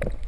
you